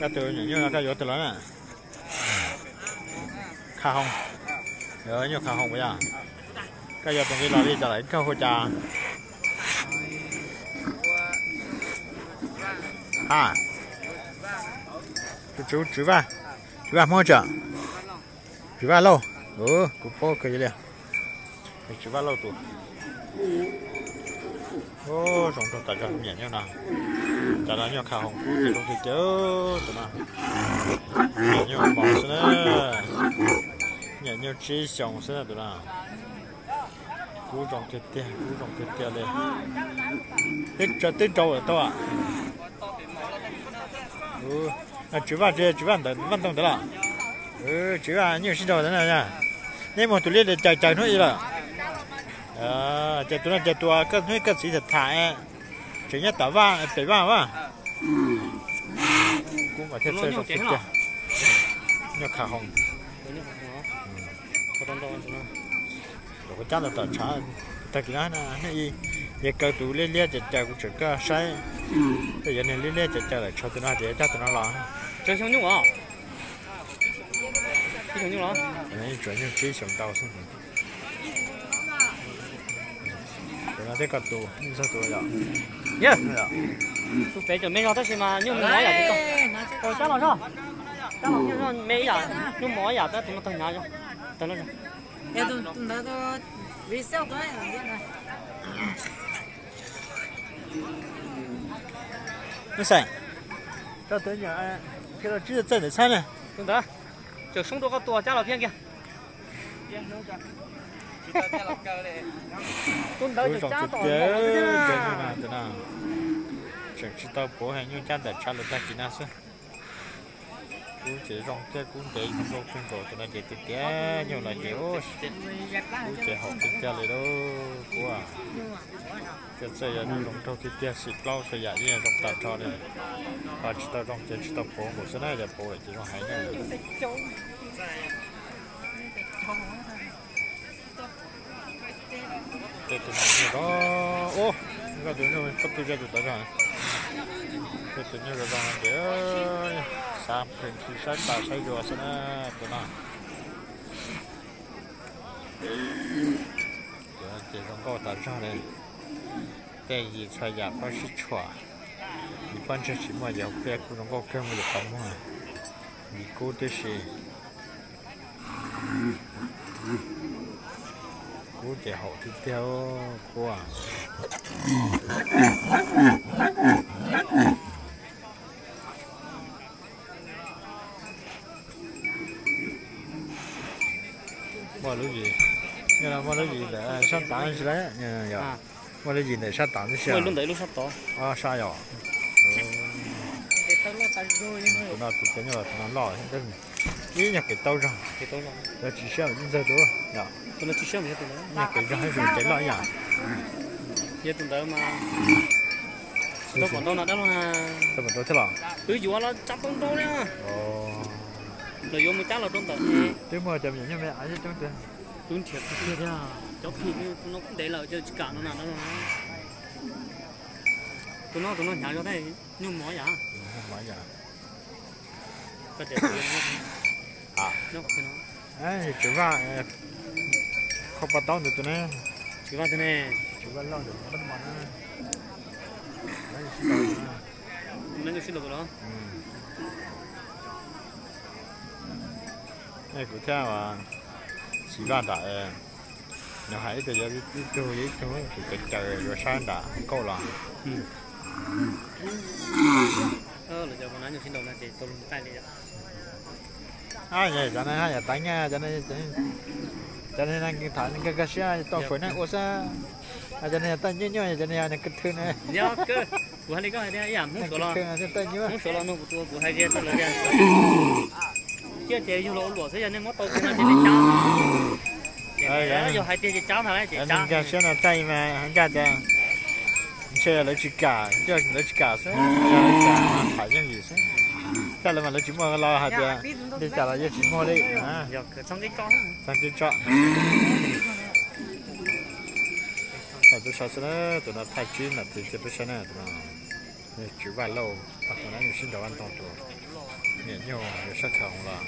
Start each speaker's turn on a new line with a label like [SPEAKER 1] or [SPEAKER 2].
[SPEAKER 1] cái từ nhiều như là cái vô từ lớn nè khá không nhớ nhiều khá không bây giờ cái vô từ đi là đi trở lại câu hồ trà à chú chú chú ba chú ba mua chợ chú ba lâu ừ cũng có cái gì liền chú ba lâu tụ ô trong trong tại cho nhẹ nhau nào chả là nhau khảo hồng cú thì không thể chớ, tụi nào nhẹ nhau bỏ xuống nữa nhẹ nhau chỉ xong xuống tụi nào cú trong cái tiền cú tiền cho đâu à ừ à chú ba chú ba đợi được ừ chú ba à, nhiều xin chào thế này nha. Nên một tụi liên để chạy chạy nữa gì là ờ chạy tụi nó chạy tụi cái nuôi cái gì thật thải chỉ nhất tao va phải va va cũng phải thêm sơ kìa nhỏ khả hồng rồi có chắc là tờ trả ta kỹ nói là cái gì giờ cơ tụ liên liên chặt chặt cũng chỉ có sai bây giờ này liên liên chặt chặt lại cho tụi nó để cho tụi nó lo
[SPEAKER 2] chơi xong nhung à chơi xong nhung lo
[SPEAKER 1] này chơi nhung chơi xong đau xong tụi nó thấy cơ tụ nhưng sao tụi nó
[SPEAKER 2] nhớ tôi phải chuẩn bị cho tất nhiên mà nhưng mỗi giờ thì con còn chắc là sao chắc là nhưng mà mấy giờ nhưng mỗi giờ tới tụi nó thành nhau rồi tới nó
[SPEAKER 3] rồi cái tụi nó tụi vì sao tôi
[SPEAKER 1] nó sai cho tới nhà cái chỉ là để sai này.
[SPEAKER 2] Không đó cho xuống đó có tua chắc là phiên kia
[SPEAKER 1] tôi đâu cho cha chẳng chỉ tao bố hay như cha đã trả lời ta chỉ nào xưa cũng chỉ rong chơi cũng để không rong không rồi cho nên chỉ tiếp té nhiều là nhiều cũng chỉ học tiếp theo rồi đó của à. Cái xe giờ nó rong trâu tiếp theo xịt lâu xe giờ như rong tàu cho này và chỉ tao rong chơi chỉ tao bố một số này để bố là chỉ rong hải này cái tụi này đó. Ô cái tụi nó cấp tụi ra tụi ta rồi cái tụi nó ra để sam hình thì sáng tạo xây rồi sẽ tụi nó chỉ còn có tạo ra này cái gì xoay giả có sĩ chua một ban cho chỉ mà giàu kia cũng nó có cái một cái mà vì cố thế gì cú trẻ hậu tiếp theo cô à bao lâu gì như là bao lâu gì để sát tán gì đấy nhờ
[SPEAKER 2] nhờ
[SPEAKER 1] bao lâu gì để sát tán gì
[SPEAKER 2] à lúc đấy lúc sát tán
[SPEAKER 1] à sao nhở nó tụt cái nhở nó lòi hết rồi ý nhặt cái tàu ra
[SPEAKER 2] 给到了，
[SPEAKER 1] là chỉ xem những giờ đó nhở
[SPEAKER 2] 等到几小没等到，
[SPEAKER 1] nhặt cái ra hay dùng cái lo nhở
[SPEAKER 2] 也等到嘛，到广东那到了哈，
[SPEAKER 1] sao mà tôi thế nào
[SPEAKER 2] 有有了加东到了，
[SPEAKER 1] ồ
[SPEAKER 2] 那有没加了中的，
[SPEAKER 1] thế mà chậm như mẹ ai chứ trong tiền
[SPEAKER 2] 冬天不贴的，叫皮的，等到得了就赶了那到了哈，等到等到nhà cho đây nhưng mỏ ya,
[SPEAKER 1] không phải giờ
[SPEAKER 2] cái
[SPEAKER 1] à.
[SPEAKER 2] Nó cái nó,
[SPEAKER 1] ấy ta không bắt tao được tụi nó.
[SPEAKER 2] Chỉ vào thế này,
[SPEAKER 1] chúng ta lo được xin lỗi.
[SPEAKER 2] Nó 就 xin được rồi.
[SPEAKER 1] này của cha mà chỉ ba đại nó hãy giờ đi chơi đi chơi thì cái trời rồi sang đã câu là
[SPEAKER 2] Ờ, là giờ nói nhiều là để tôi tay đi.
[SPEAKER 1] cho nên hai nhà đánh nha cho nên cho nên anh thả những cái cái xe to phổi này ô sa cho nên tay nhớ nhớ cho nên anh cái thứ này
[SPEAKER 2] Ya ke, gua hari kau ada ya, mu
[SPEAKER 1] cái
[SPEAKER 2] sola,
[SPEAKER 1] thứ này tay nhớ
[SPEAKER 2] mu sola nu tu gua hari dia tu lah dia. Dia dia yo lo lo saya ni mo tau kena dia cha. Ya, yo hai dia cha thằng này
[SPEAKER 1] anh
[SPEAKER 2] cha.
[SPEAKER 1] cái xe này tay mà anh cái xe lấy chỉ cả cho lấy chỉ cả số cả phải như gì số cái là mà lấy chỉ mua lo hạt giờ đi trả lại chỉ mua đi. À.
[SPEAKER 2] Ya ke sang cái con.
[SPEAKER 1] sang cái chọn tôi sợ sẽ tụi nó thay chuyên là từ cái bữa sáng này tụi nó chú vào lâu là nó xin đầu ăn toàn rồi nhẹ nhàng để sắc khổng là